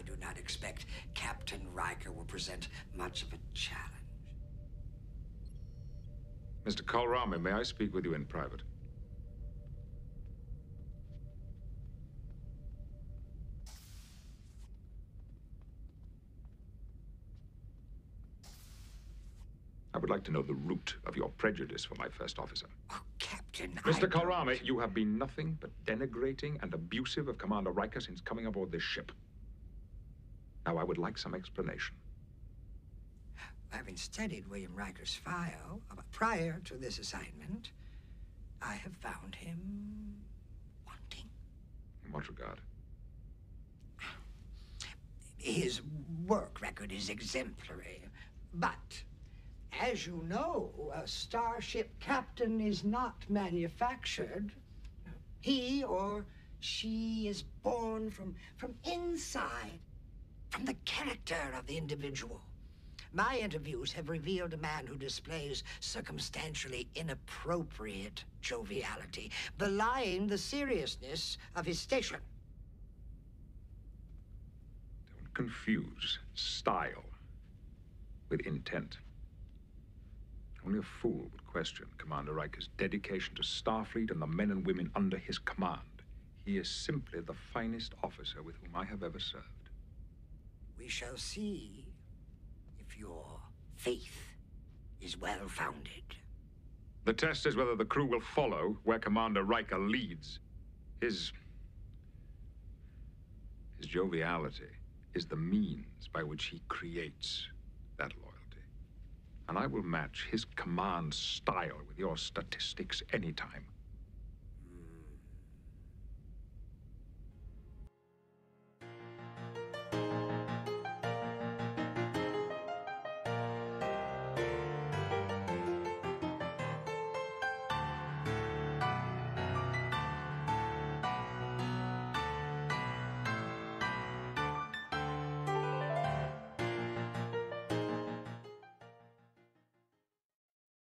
I do not expect Captain Riker will present much of a challenge. Mr. Kolrami, may I speak with you in private? I would like to know the root of your prejudice for my first officer. Oh, Captain, Mr. I you have been nothing but denigrating and abusive of Commander Riker since coming aboard this ship. Now, I would like some explanation. Having studied William Riker's file prior to this assignment, I have found him wanting. In what regard? His work record is exemplary, but as you know, a starship captain is not manufactured. He or she is born from, from inside, from the character of the individual. My interviews have revealed a man who displays circumstantially inappropriate joviality, belying the seriousness of his station. Don't confuse style with intent. Only a fool would question Commander Riker's dedication to Starfleet and the men and women under his command. He is simply the finest officer with whom I have ever served. We shall see if your faith is well founded. The test is whether the crew will follow where Commander Riker leads. His. His joviality is the means by which he creates that loyalty. And I will match his command style with your statistics anytime.